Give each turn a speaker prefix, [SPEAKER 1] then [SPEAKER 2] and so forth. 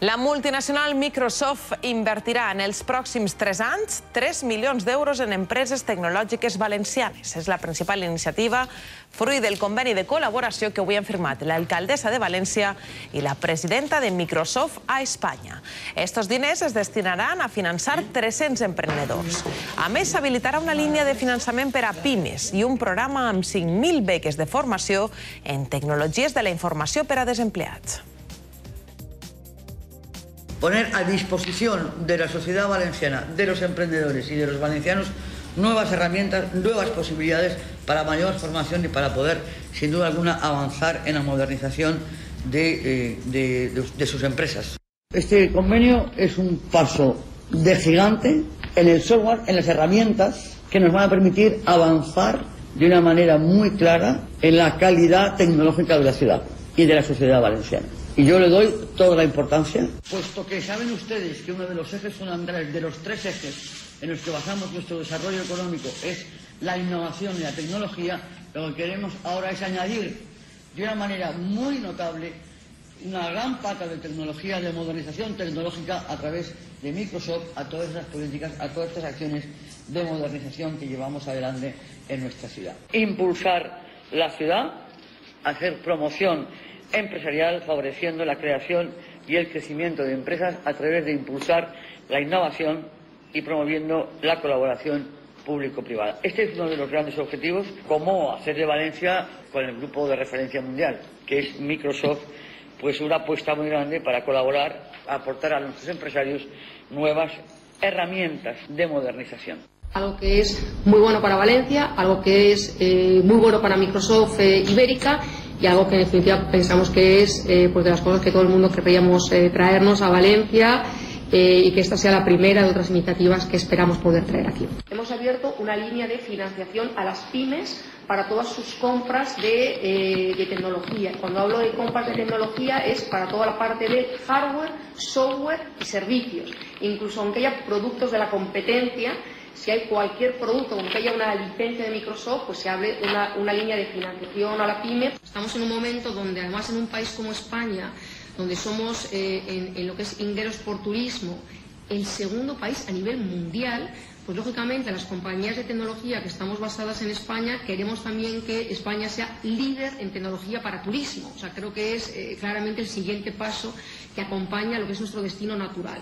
[SPEAKER 1] La multinacional Microsoft invertirà en els pròxims 3 anys 3 milions d'euros en empreses tecnològiques valencianes. És la principal iniciativa fruit del conveni de col·laboració que avui han firmat l'alcaldessa de València i la presidenta de Microsoft a Espanya. Estos diners es destinaran a finançar 300 emprenedors. A més, s'habilitarà una línia de finançament per a pimes i un programa amb 5.000 beques de formació en tecnologies de la informació per a desempleats.
[SPEAKER 2] Poner a disposición de la sociedad valenciana, de los emprendedores y de los valencianos nuevas herramientas, nuevas posibilidades para mayor formación y para poder, sin duda alguna, avanzar en la modernización de, eh, sus empresas. Este convenio es un paso de gigante en el software, en las herramientas que nos van a permitir avanzar de una manera muy clara en la calidad tecnológica de la ciudad y de la sociedad valenciana. Y yo le doy toda la importancia, puesto que saben ustedes que uno de los ejes fundamentales, de los tres ejes en los que basamos nuestro desarrollo económico, es la innovación y la tecnología, lo que queremos ahora es añadir de una manera muy notable una gran pata de tecnología, de modernización tecnológica a través de Microsoft a todas esas políticas, a todas estas acciones de modernización que llevamos adelante en nuestra ciudad. Impulsar la ciudad, hacer promoción empresarial, favoreciendo la creación y el crecimiento de empresas a través de impulsar la innovación y promoviendo la colaboración público-privada. Este es uno de los grandes objetivos, cómo hacer de Valencia, con el grupo de referencia mundial, que es Microsoft, pues una apuesta muy grande para colaborar, aportar a nuestros empresarios nuevas herramientas de modernización
[SPEAKER 3] algo que es muy bueno para Valencia, algo que es eh, muy bueno para Microsoft eh, Ibérica y algo que en definitiva pensamos que es eh, pues de las cosas que todo el mundo querríamos eh, traernos a Valencia eh, y que esta sea la primera de otras iniciativas que esperamos poder traer aquí. Hemos abierto una línea de financiación a las pymes para todas sus compras de, de tecnología. Cuando hablo de compras de tecnología es para toda la parte de hardware, software y servicios, incluso aunque haya productos de la competencia si hay cualquier producto, como que haya una licencia de Microsoft, pues se abre una, una línea de financiación a la pyme. Estamos en un momento donde, además, en un país como España, donde somos eh, en, lo que es ingresos por turismo, el segundo país a nivel mundial, pues lógicamente las compañías de tecnología que estamos basadas en España queremos también que España sea líder en tecnología para turismo. O sea, creo que es eh, claramente el siguiente paso que acompaña a lo que es nuestro destino natural.